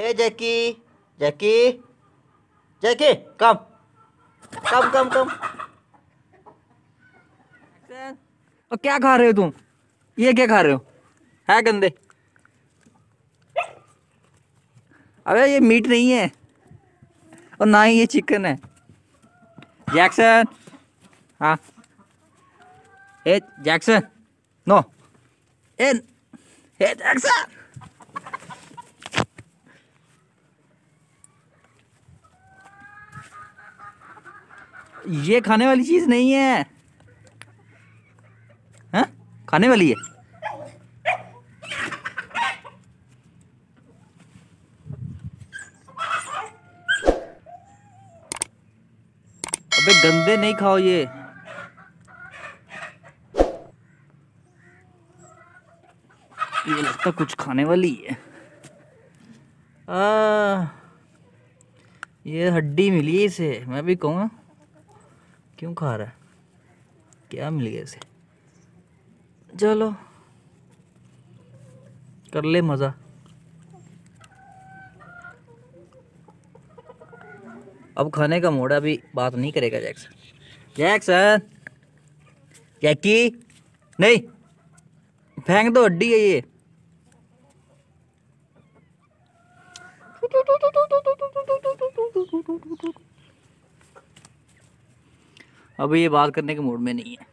ए Jackie Jackie Jackie come come come come और क्या खा रहे हो तुम? ये क्या खा रहे हो? है गंदे। अबे ये मीट नहीं है। और ना ही ये चिकन है। जैक्सन हाँ। ए जैक्सन नो ए ए जैक्सन ये खाने वाली चीज़ नहीं है। हाँ? खाने वाली है। अबे गंदे नहीं खाओ ये। ये लगता कुछ खाने वाली है। आ, ये हड्डी मिली इसे मैं भी कहूँगा। क्यों खा रहा है? क्या मिल गया इसे? चलो। कर ले मज़ा। अब खाने का मोड़ा भी बात नहीं करेगा जैक्सन। जैक्सन! जैकी! नहीं! फेंक दो, हड्डी है ये। अब ये बात करने के मूड में नहीं है।